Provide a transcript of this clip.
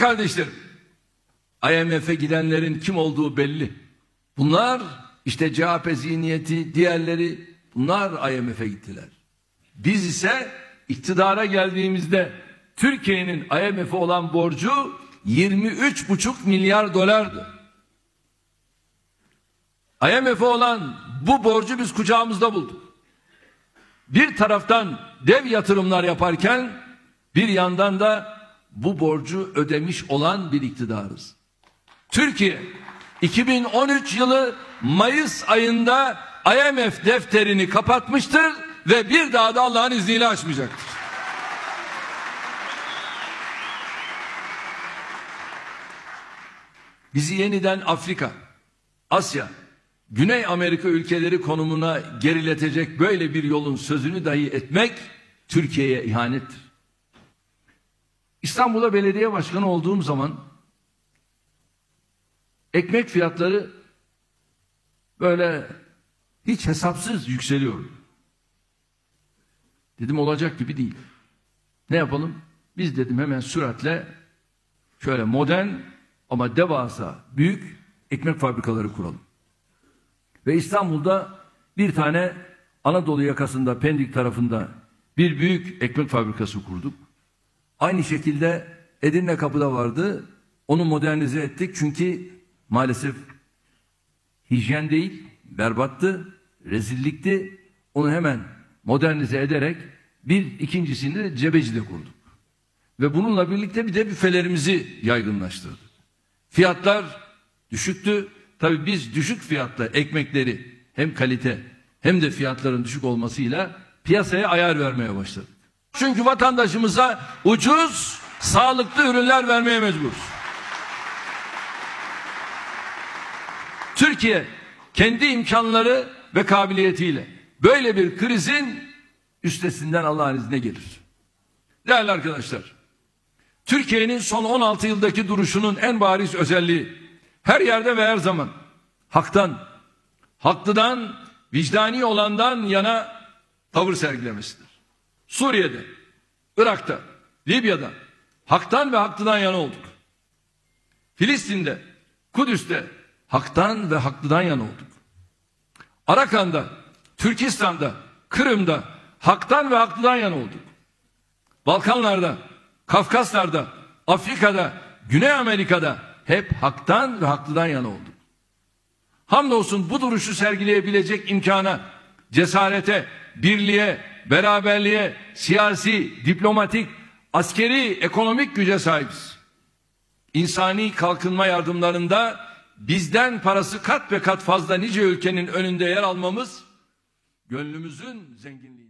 kardeşlerim, IMF'e gidenlerin kim olduğu belli. Bunlar işte CHP zihniyeti, diğerleri bunlar IMF'e gittiler. Biz ise iktidara geldiğimizde Türkiye'nin IMF'e olan borcu 23,5 milyar dolardı. IMF'e olan bu borcu biz kucağımızda bulduk. Bir taraftan dev yatırımlar yaparken bir yandan da bu borcu ödemiş olan bir iktidarız. Türkiye 2013 yılı Mayıs ayında IMF defterini kapatmıştır ve bir daha da Allah'ın izniyle açmayacaktır. Bizi yeniden Afrika, Asya, Güney Amerika ülkeleri konumuna geriletecek böyle bir yolun sözünü dahi etmek Türkiye'ye ihanettir. İstanbul'a belediye başkanı olduğum zaman ekmek fiyatları böyle hiç hesapsız yükseliyor. Dedim olacak gibi değil. Ne yapalım? Biz dedim hemen süratle şöyle modern ama devasa büyük ekmek fabrikaları kuralım. Ve İstanbul'da bir tane Anadolu yakasında Pendik tarafında bir büyük ekmek fabrikası kurduk. Aynı şekilde Edirne kapıda vardı. Onu modernize ettik çünkü maalesef hijyen değil, berbattı, rezillikti. Onu hemen modernize ederek bir ikincisini de Cebeci'de kurduk. Ve bununla birlikte bir de büfelerimizi yaygınlaştırdık. Fiyatlar düşüktü. Tabii biz düşük fiyatla ekmekleri hem kalite hem de fiyatların düşük olmasıyla piyasaya ayar vermeye başladık. Çünkü vatandaşımıza ucuz, sağlıklı ürünler vermeye mecburuz. Türkiye kendi imkanları ve kabiliyetiyle böyle bir krizin üstesinden Allah'ın izniyle gelir. Değerli arkadaşlar, Türkiye'nin son 16 yıldaki duruşunun en bariz özelliği her yerde ve her zaman haktan, haklıdan, vicdani olandan yana tavır sergilemesidir. Suriye'de, Irak'ta, Libya'da haktan ve haklıdan yana olduk. Filistin'de, Kudüs'te haktan ve haklıdan yana olduk. Arakan'da, Türkistan'da, Kırım'da haktan ve haklıdan yana olduk. Balkanlarda, Kafkaslar'da, Afrika'da, Güney Amerika'da hep haktan ve haklıdan yana olduk. Hamdolsun bu duruşu sergileyebilecek imkana, cesarete, birliğe, beraberliğe, siyasi, diplomatik, askeri, ekonomik güce sahibiz. İnsani kalkınma yardımlarında bizden parası kat ve kat fazla nice ülkenin önünde yer almamız gönlümüzün zenginliğinde.